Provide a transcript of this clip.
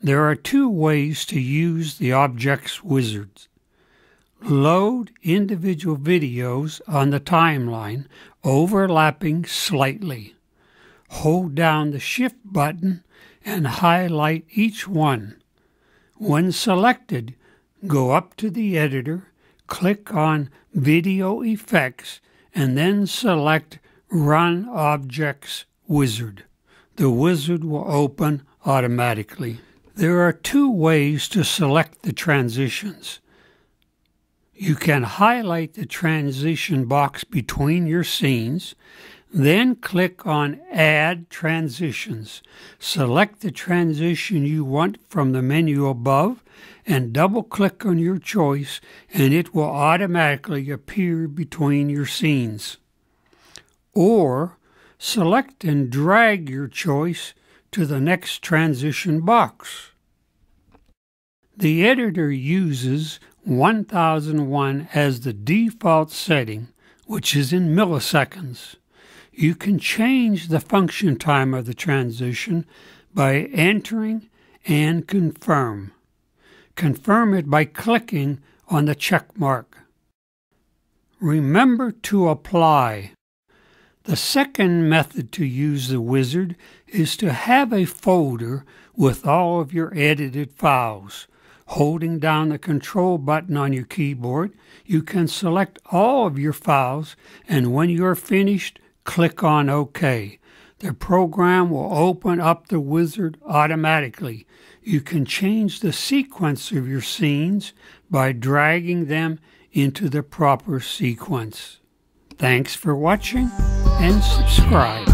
There are two ways to use the Objects Wizard. Load individual videos on the timeline, overlapping slightly. Hold down the Shift button and highlight each one. When selected, go up to the editor, click on Video Effects, and then select Run Objects Wizard. The wizard will open automatically. There are two ways to select the transitions. You can highlight the transition box between your scenes, then click on Add Transitions. Select the transition you want from the menu above and double click on your choice, and it will automatically appear between your scenes. Or select and drag your choice to the next transition box. The editor uses 1001 as the default setting, which is in milliseconds. You can change the function time of the transition by entering and confirm. Confirm it by clicking on the check mark. Remember to apply. The second method to use the wizard is to have a folder with all of your edited files. Holding down the control button on your keyboard, you can select all of your files and when you're finished, click on OK. The program will open up the wizard automatically. You can change the sequence of your scenes by dragging them into the proper sequence. Thanks for watching and subscribe.